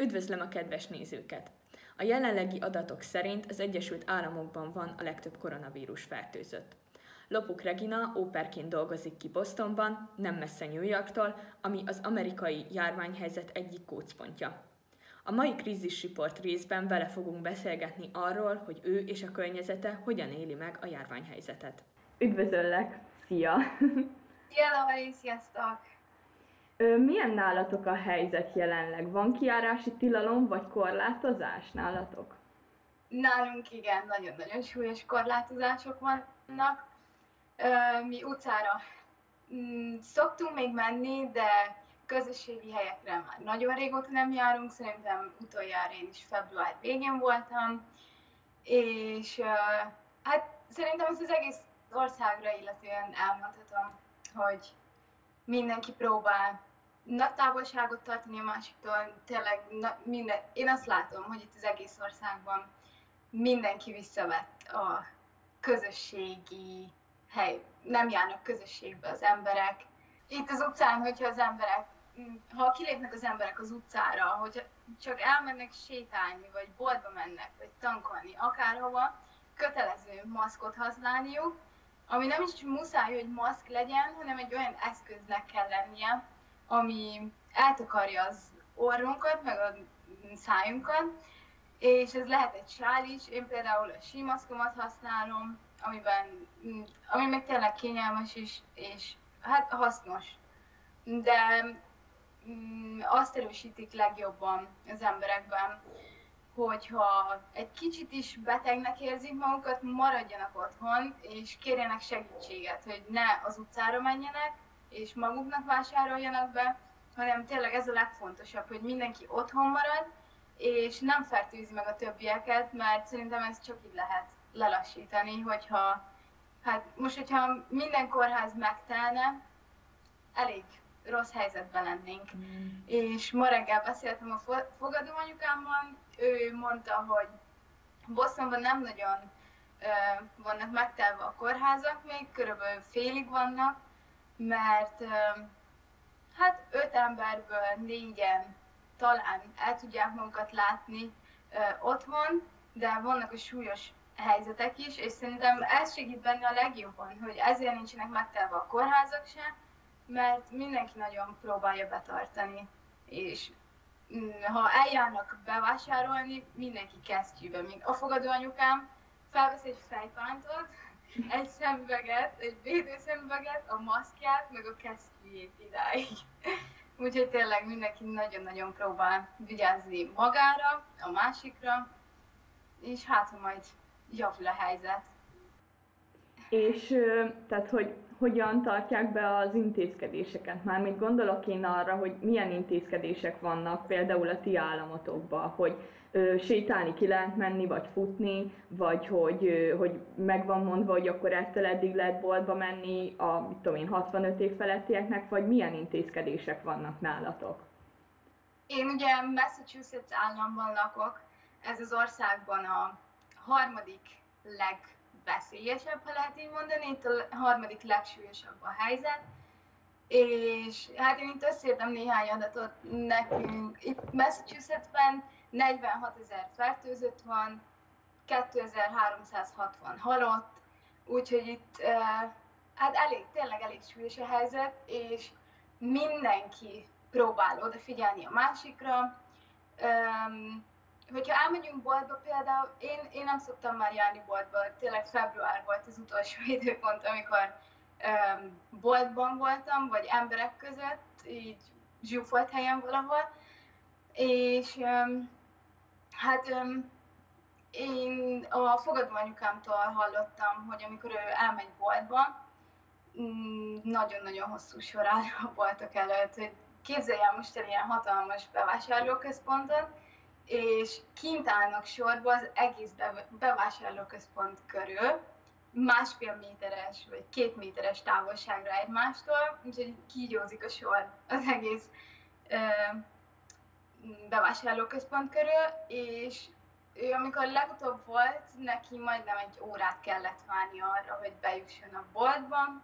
Üdvözlöm a kedves nézőket! A jelenlegi adatok szerint az Egyesült Államokban van a legtöbb koronavírus fertőzött. Lopuk Regina óperként dolgozik ki Bostonban, nem messze New Yorktól, ami az amerikai járványhelyzet egyik kócpontja. A mai krízisreport részben vele fogunk beszélgetni arról, hogy ő és a környezete hogyan éli meg a járványhelyzetet. Üdvözöllek! Szia! Szia, Lauri! Sziasztok! Milyen nálatok a helyzet jelenleg? Van kiárási tilalom vagy korlátozás nálatok? Nálunk igen, nagyon-nagyon súlyos korlátozások vannak. Mi utcára mm, szoktunk még menni, de közösségi helyekre már nagyon régóta nem járunk, szerintem utoljára én is február végén voltam, és hát szerintem ezt az egész országra illetően elmondhatom, hogy mindenki próbál nagy távolságot tartani a másiktól, tényleg na, minden, én azt látom, hogy itt az egész országban mindenki visszavett a közösségi hely, nem járnak közösségbe az emberek. Itt az utcán, hogyha az emberek, ha kilépnek az emberek az utcára, hogy csak elmennek sétálni, vagy boltba mennek, vagy tankolni, akárhova, kötelező maszkot használniuk, ami nem is muszáj, hogy maszk legyen, hanem egy olyan eszköznek kell lennie, ami eltakarja az orrunkat, meg a szájunkat, és ez lehet egy sál is. Én például a símaszkomat használom, amiben, ami meg tényleg kényelmes is, és hát hasznos. De mm, azt erősítik legjobban az emberekben, hogyha egy kicsit is betegnek érzik magukat, maradjanak otthon, és kérjenek segítséget, hogy ne az utcára menjenek, és maguknak vásároljanak be, hanem tényleg ez a legfontosabb, hogy mindenki otthon marad, és nem fertőzi meg a többieket, mert szerintem ez csak így lehet lelassítani, hogyha hát most, hogyha minden kórház megtelne, elég rossz helyzetben lennénk. Mm. És ma reggel beszéltem a fogadóanyukámmal, ő mondta, hogy Bostonban nem nagyon uh, vannak megtelve a kórházak még, körülbelül félig vannak, mert hát öt emberből négyen talán el tudják magukat látni otthon, de vannak a súlyos helyzetek is, és szerintem ez segít benne a legjobban, hogy ezért nincsenek megtelve a kórházak se, mert mindenki nagyon próbálja betartani, és mm, ha eljárnak bevásárolni, mindenki kesztyűbe, mint a fogadóanyukám felvesz egy fejpántot, egy szemüveget, egy védőszemüveget, a maszkját, meg a kesztyűjét idáig. Úgyhogy tényleg mindenki nagyon-nagyon próbál vigyázni magára, a másikra, és hát, ha majd javul a helyzet. És tehát, hogy hogyan tartják be az intézkedéseket. Mármint gondolok én arra, hogy milyen intézkedések vannak például a ti államotokban, hogy sétálni ki lehet menni, vagy futni, vagy hogy, hogy meg van mondva, hogy akkor ettől eddig lehet boltba menni a, mit tudom én, 65 év felettieknek, vagy milyen intézkedések vannak nálatok? Én ugye Massachusetts államban lakok, ez az országban a harmadik leg veszélyesebb, ha lehet így mondani, itt a harmadik legsúlyosabb a helyzet, és hát én itt összértem néhány adatot nekünk. Itt Massachusettsben 46 ezer fertőzött van, 2360 halott, úgyhogy itt hát elég, tényleg elég súlyos a helyzet, és mindenki próbál odafigyelni a másikra. Hogyha elmegyünk boltba például, én, én nem szoktam már járni boltba, tényleg február volt az utolsó időpont, amikor um, boltban voltam, vagy emberek között, így zsúfolt helyen valahol, és um, hát um, én a fogadóanyukámtól hallottam, hogy amikor ő elmegy boltba, mm, nagyon-nagyon hosszú sor áll a boltok előtt, hogy képzelj el most el ilyen hatalmas bevásárlóközpontot, és kint állnak sorba az egész bevásárlóközpont körül, másfél méteres vagy két méteres távolságra egymástól, úgyhogy kígyózik a sor az egész bevásárlóközpont körül, és ő amikor legutóbb volt, neki majdnem egy órát kellett várni arra, hogy bejusson a boltba,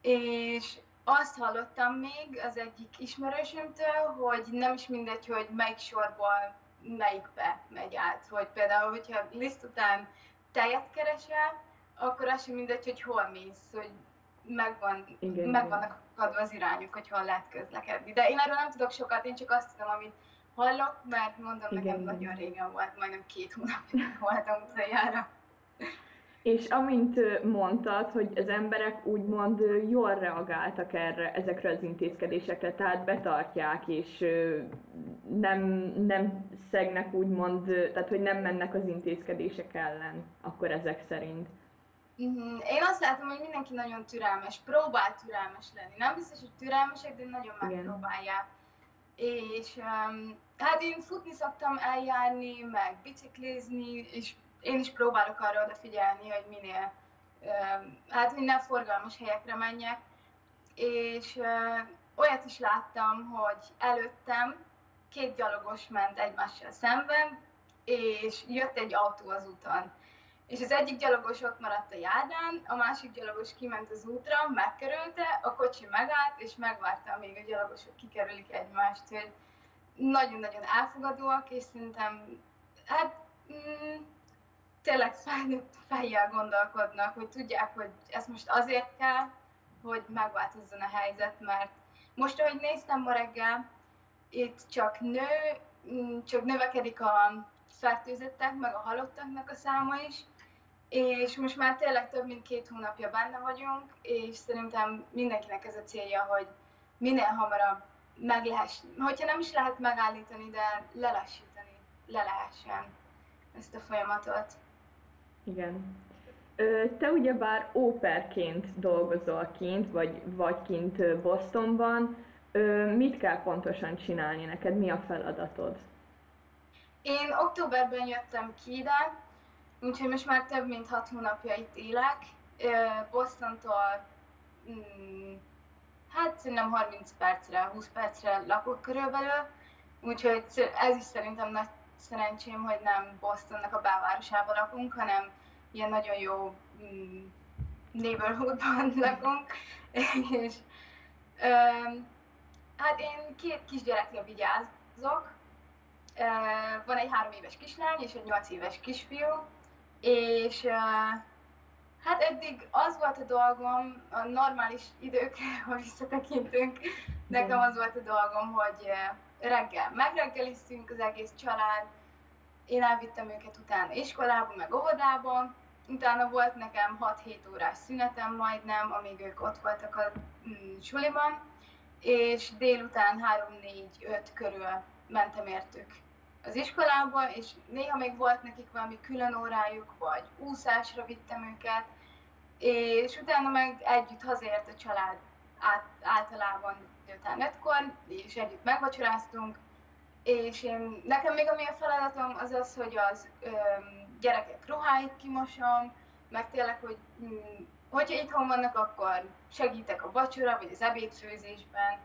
és azt hallottam még az egyik ismerősömtől, hogy nem is mindegy, hogy melyik sorból melyikbe megy át. Hogy például, hogyha liszt után tejet keresel, akkor az sem mindegy, hogy hol mész, hogy megvan, igen, meg vannak adva az irányok, hogy hol lehet közlekedni. De én erről nem tudok sokat, én csak azt tudom, amit hallok, mert mondom, igen, nekem igen. nagyon régen volt, majdnem két hónapja voltam utoljára. És amint mondtad, hogy az emberek úgymond jól reagáltak erre, ezekre az intézkedésekre, tehát betartják, és nem, nem szegnek úgymond, tehát hogy nem mennek az intézkedések ellen, akkor ezek szerint. Mm-hmm. Én azt látom, hogy mindenki nagyon türelmes, próbál türelmes lenni. Nem biztos, hogy türelmesek, de nagyon megpróbálják. És um, hát én futni szoktam eljárni, meg biciklizni, és én is próbálok arra odafigyelni, hogy minél, hát minden forgalmas helyekre menjek, és olyat is láttam, hogy előttem két gyalogos ment egymással szemben, és jött egy autó az úton. És az egyik gyalogos ott maradt a járán, a másik gyalogos kiment az útra, megkerülte, a kocsi megállt, és megvárta, amíg a gyalogosok kikerülik egymást, hogy nagyon-nagyon elfogadóak, és szerintem, hát mm, tényleg felnőtt fejjel gondolkodnak, hogy tudják, hogy ez most azért kell, hogy megváltozzon a helyzet, mert most, ahogy néztem ma reggel, itt csak nő, mm, csak növekedik a fertőzöttek, meg a halottaknak a száma is, és most már tényleg több mint két hónapja benne vagyunk, és szerintem mindenkinek ez a célja, hogy minél hamarabb meg lehessen, hogyha nem is lehet megállítani, de lelassítani, le lehessen ezt a folyamatot. Igen. Te ugyebár óperként dolgozol kint, vagy, vagy kint Bostonban. Mit kell pontosan csinálni neked? Mi a feladatod? Én októberben jöttem ki ide, úgyhogy most már több mint hat hónapja itt élek. Bostontól mm, hát szerintem 30 percre, 20 percre lakok körülbelül, úgyhogy ez is szerintem nagy szerencsém, hogy nem Bostonnak a belvárosában lakunk, hanem ilyen nagyon jó mm, neighborhoodban lakunk, és hát én két kisgyerekre vigyázok, van egy három éves kislány és egy nyolc éves kisfiú, és hát eddig az volt a dolgom, a normális időkre, ha visszatekintünk, nekem az volt a dolgom, hogy reggel megreggeliztünk az egész család, én elvittem őket utána iskolába, meg óvodába, utána volt nekem 6-7 órás szünetem majdnem, amíg ők ott voltak a mm, suliban, és délután 3-4-5 körül mentem értük az iskolába, és néha még volt nekik valami külön órájuk, vagy úszásra vittem őket, és utána meg együtt hazaért a család át, általában délután 5-kor, és együtt megvacsoráztunk, és én, nekem még ami a feladatom az az, hogy az öm, gyerekek ruháit kimosom, meg tényleg, hogy hm, hogyha itthon vannak, akkor segítek a vacsora vagy az ebédfőzésben,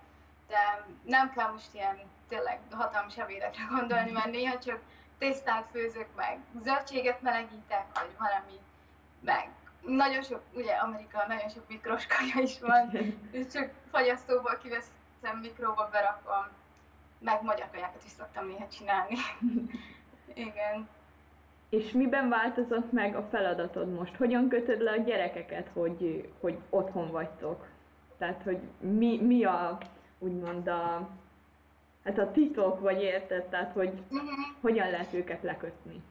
de nem kell most ilyen tényleg hatalmas ebédekre gondolni, mert néha csak tésztát főzök meg, zöldséget melegítek, vagy valami, meg nagyon sok, ugye Amerika nagyon sok mikroskaja is van, és csak fagyasztóból kiveszem, mikróba berakom, meg magyar kajákat is szoktam néha csinálni. Igen. És miben változott meg a feladatod most? Hogyan kötöd le a gyerekeket, hogy, hogy otthon vagytok? Tehát, hogy mi, mi a, úgymond a, hát a titok, vagy érted? Tehát, hogy uh-huh. hogyan lehet őket lekötni?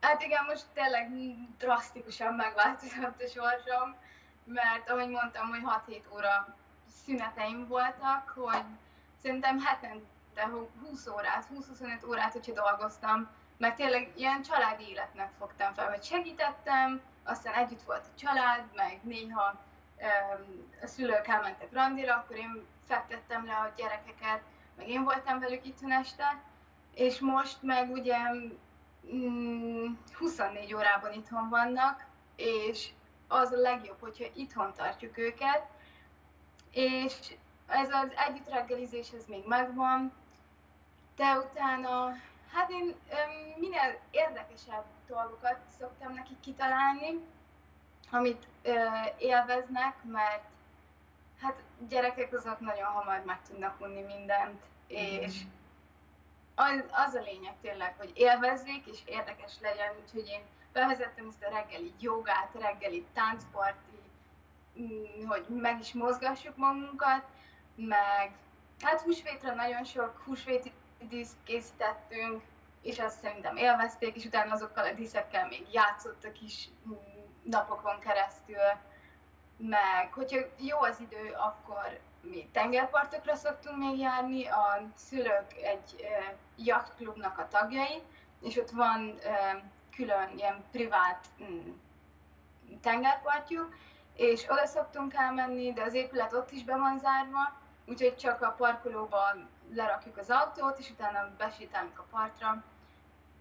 Hát igen, most tényleg drasztikusan megváltozott a sorsom, mert ahogy mondtam, hogy 6-7 óra szüneteim voltak, hogy szerintem hetente 20 órát, 20-25 órát, hogyha dolgoztam, mert tényleg ilyen családi életnek fogtam fel, hogy segítettem, aztán együtt volt a család, meg néha um, a szülők elmentek randira, akkor én fektettem le a gyerekeket, meg én voltam velük itthon este, és most meg ugye mm, 24 órában itthon vannak, és az a legjobb, hogyha itthon tartjuk őket, és ez az együtt reggelizés, ez még megvan, de utána Hát én minél érdekesebb dolgokat szoktam nekik kitalálni, amit élveznek, mert hát gyerekek azok nagyon hamar meg tudnak unni mindent, és az, az a lényeg tényleg, hogy élvezzék és érdekes legyen, úgyhogy én bevezettem ezt a reggeli jogát, reggeli táncparti, mm, hogy meg is mozgassuk magunkat, meg hát húsvétra nagyon sok húsvéti díszt készítettünk, és azt szerintem élvezték, és utána azokkal a díszekkel még játszottak is mm, napokon keresztül, meg hogyha jó az idő, akkor mi tengerpartokra szoktunk még járni, a szülők egy e, jachtklubnak a tagjai, és ott van külön ilyen privát mm, tengerpartjuk, és oda szoktunk elmenni, de az épület ott is be van zárva, úgyhogy csak a parkolóban lerakjuk az autót, és utána besétálunk a partra.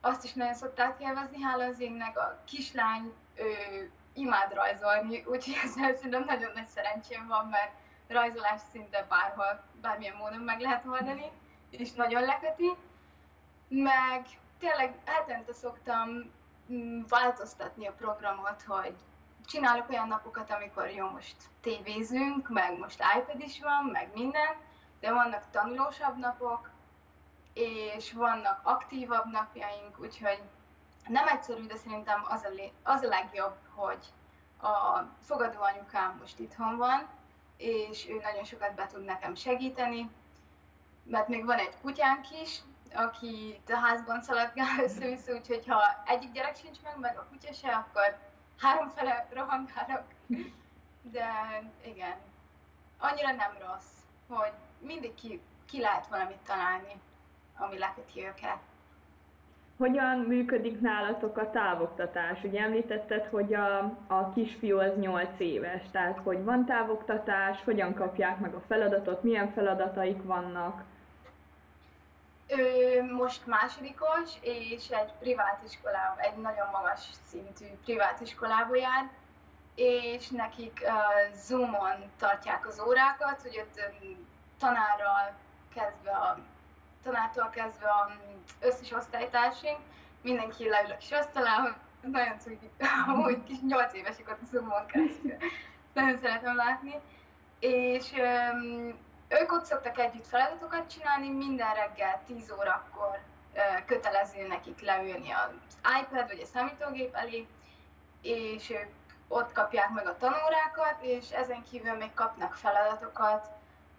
Azt is nagyon szokták élvezni, hála az égnek. A kislány ő, imád rajzolni, úgyhogy ezzel szerintem nagyon nagy szerencsém van, mert rajzolás szinte bárhol, bármilyen módon meg lehet oldani, és nagyon leköti. Meg tényleg hetente szoktam mm, változtatni a programot, hogy csinálok olyan napokat, amikor jó, most tévézünk, meg most iPad is van, meg minden, de vannak tanulósabb napok, és vannak aktívabb napjaink, úgyhogy nem egyszerű, de szerintem az a, az a legjobb, hogy a fogadó anyukám most itthon van, és ő nagyon sokat be tud nekem segíteni, mert még van egy kutyánk is, aki a házban szaladgál össze-vissza, úgyhogy ha egyik gyerek sincs meg, meg a kutya se, akkor háromfele rohangálok. De igen, annyira nem rossz, hogy mindig ki, ki lehet valamit találni, ami leköti őket. Hogyan működik nálatok a távoktatás? Ugye említetted, hogy a, a kisfiú az 8 éves, tehát hogy van távoktatás, hogyan kapják meg a feladatot, milyen feladataik vannak? Ő most másodikos, és egy privát iskolába, egy nagyon magas szintű privát iskolába jár, és nekik uh, Zoomon tartják az órákat, hogy ott tanárral kezdve a tanártól kezdve a összes osztálytársaink, mindenki leül a kis asztalához, nagyon cuki, hogy kis nyolc évesek ott a Zoomon keresztül. Nagyon szeretem látni. És um, ők ott szoktak együtt feladatokat csinálni, minden reggel 10 órakor kötelező nekik leülni az iPad vagy a számítógép elé, és ők ott kapják meg a tanórákat, és ezen kívül még kapnak feladatokat,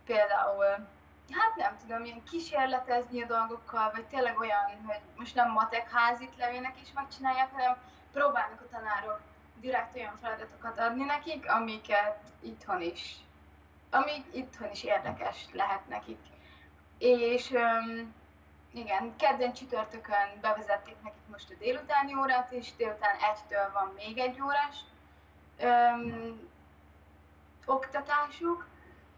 például, hát nem tudom, ilyen kísérletezni a dolgokkal, vagy tényleg olyan, hogy most nem matek házit leülnek és megcsinálják, hanem próbálnak a tanárok direkt olyan feladatokat adni nekik, amiket itthon is ami itthon is érdekes lehet nekik. És um, igen, kedden csütörtökön bevezették nekik most a délutáni órát, és délután egytől van még egy órás um, oktatásuk,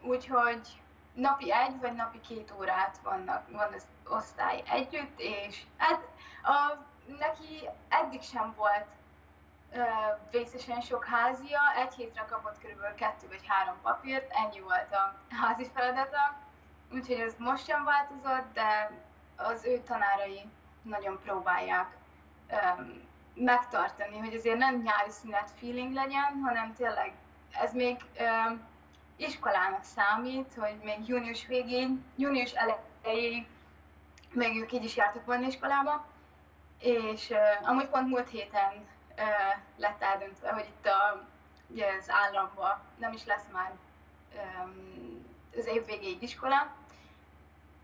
úgyhogy napi egy vagy napi két órát vannak, van az osztály együtt, és hát a, neki eddig sem volt vészesen sok házia, egy hétre kapott körülbelül kettő vagy három papírt, ennyi volt a házi feladata, úgyhogy ez most sem változott, de az ő tanárai nagyon próbálják um, megtartani, hogy azért nem nyári szünet feeling legyen, hanem tényleg ez még um, iskolának számít, hogy még június végén, június elejéig még ők így is jártak volna iskolába, és uh, amúgy pont múlt héten lett eldöntve, hogy itt a, ugye az államban nem is lesz már az év végéig iskola,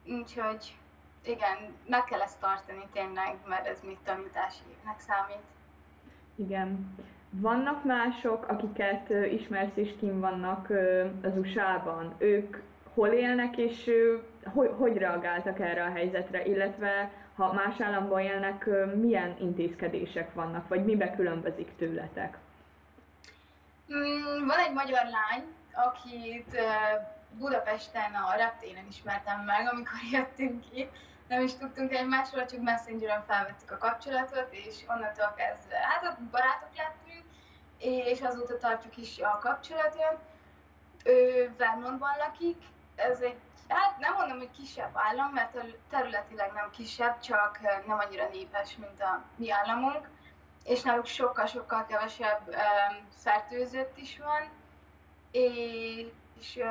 úgyhogy igen, meg kell ezt tartani tényleg, mert ez még tanítási évnek számít. Igen. Vannak mások, akiket ismersz és kim vannak az USA-ban. Ők hol élnek, és hogy, hogy reagáltak erre a helyzetre, illetve ha más államban élnek, milyen intézkedések vannak, vagy mibe különbözik tőletek? Mm, van egy magyar lány, akit Budapesten a reptéren ismertem meg, amikor jöttünk ki. Nem is tudtunk egymásról, csak Messengeren felvettük a kapcsolatot, és onnantól kezdve, hát ott barátok lettünk, és azóta tartjuk is a kapcsolatot. Ő Vermontban lakik, ez egy Hát nem mondom, hogy kisebb állam, mert területileg nem kisebb, csak nem annyira népes, mint a mi államunk, és náluk sokkal-sokkal kevesebb um, fertőzött is van, és És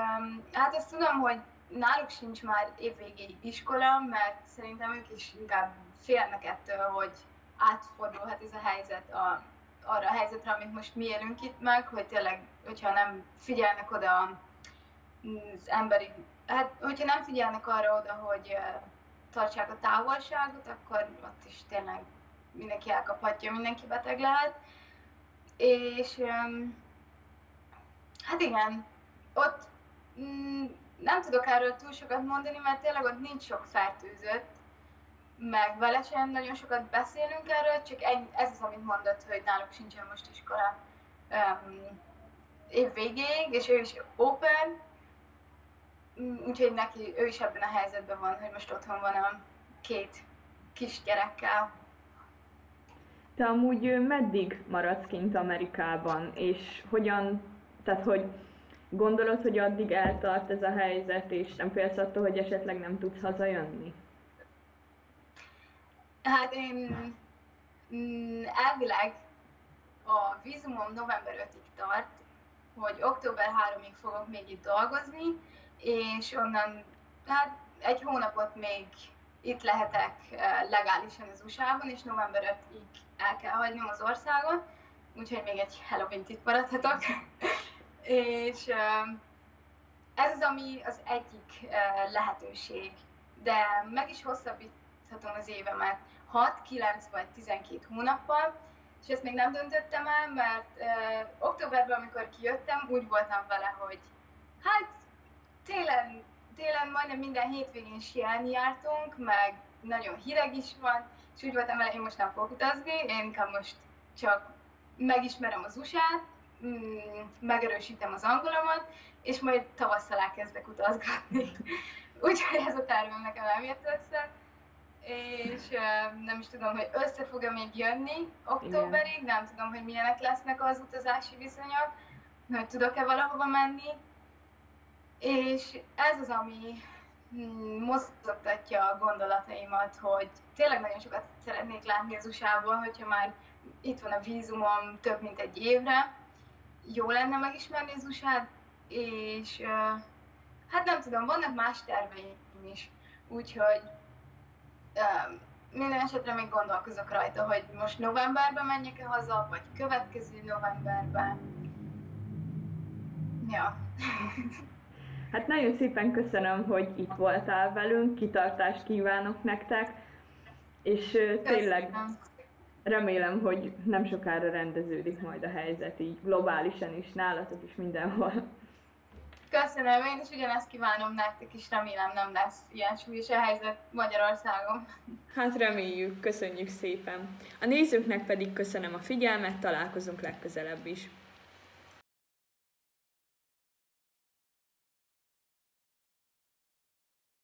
hát azt tudom, hogy náluk sincs már évvégi iskola, mert szerintem ők is inkább félnek ettől, hogy átfordulhat ez a helyzet a, arra a helyzetre, amit most mi élünk itt meg, hogy tényleg, hogyha nem figyelnek oda az emberi, hát hogyha nem figyelnek arra oda, hogy tartsák a távolságot, akkor ott is tényleg mindenki elkaphatja, mindenki beteg lehet. És hát igen, ott mm, nem tudok erről túl sokat mondani, mert tényleg ott nincs sok fertőzött, meg vele sem nagyon sokat beszélünk erről, csak ez az, amit mondott, hogy náluk sincsen most iskola um, év végéig, és ő is open, mm, úgyhogy neki, ő is ebben a helyzetben van, hogy most otthon van a két kisgyerekkel. Te amúgy meddig maradsz kint Amerikában, és hogyan, tehát hogy gondolod, hogy addig eltart ez a helyzet, és nem félsz attól, hogy esetleg nem tudsz hazajönni? Hát én mm, elvileg a vízumom november 5-ig tart, hogy október 3-ig fogok még itt dolgozni, és onnan hát egy hónapot még itt lehetek eh, legálisan az USA-ban, és november 5-ig el kell hagynom az országot, úgyhogy még egy halloween itt maradhatok. és eh, ez az, ami az egyik eh, lehetőség, de meg is hosszabbíthatom az évemet 6, 9 vagy 12 hónappal, és ezt még nem döntöttem el, mert uh, októberben, amikor kijöttem, úgy voltam vele, hogy hát télen, télen majdnem minden hétvégén sielni jártunk, meg nagyon hideg is van, és úgy voltam vele, én most nem fogok utazni, én inkább most csak megismerem az USA-t, mm, megerősítem az angolomat, és majd tavasszal elkezdek utazgatni. Úgyhogy ez a tervem nekem nem jött össze és nem is tudom, hogy össze fog-e még jönni októberig, Igen. nem tudom, hogy milyenek lesznek az utazási viszonyok, hogy tudok-e valahova menni, és ez az, ami mm, mozgatja a gondolataimat, hogy tényleg nagyon sokat szeretnék látni az USA-ból, hogyha már itt van a vízumom több mint egy évre, jó lenne megismerni az usa és hát nem tudom, vannak más terveim is, úgyhogy minden esetre még gondolkozok rajta, hogy most novemberben menjek-e haza, vagy következő novemberben. Ja. Hát nagyon szépen köszönöm, hogy itt voltál velünk, kitartást kívánok nektek, és tényleg remélem, hogy nem sokára rendeződik majd a helyzet így globálisan is, nálatok is mindenhol. Köszönöm, én is ugyanezt kívánom nektek, és remélem nem lesz ilyen súlyos a helyzet Magyarországon. Hát reméljük, köszönjük szépen. A nézőknek pedig köszönöm a figyelmet, találkozunk legközelebb is.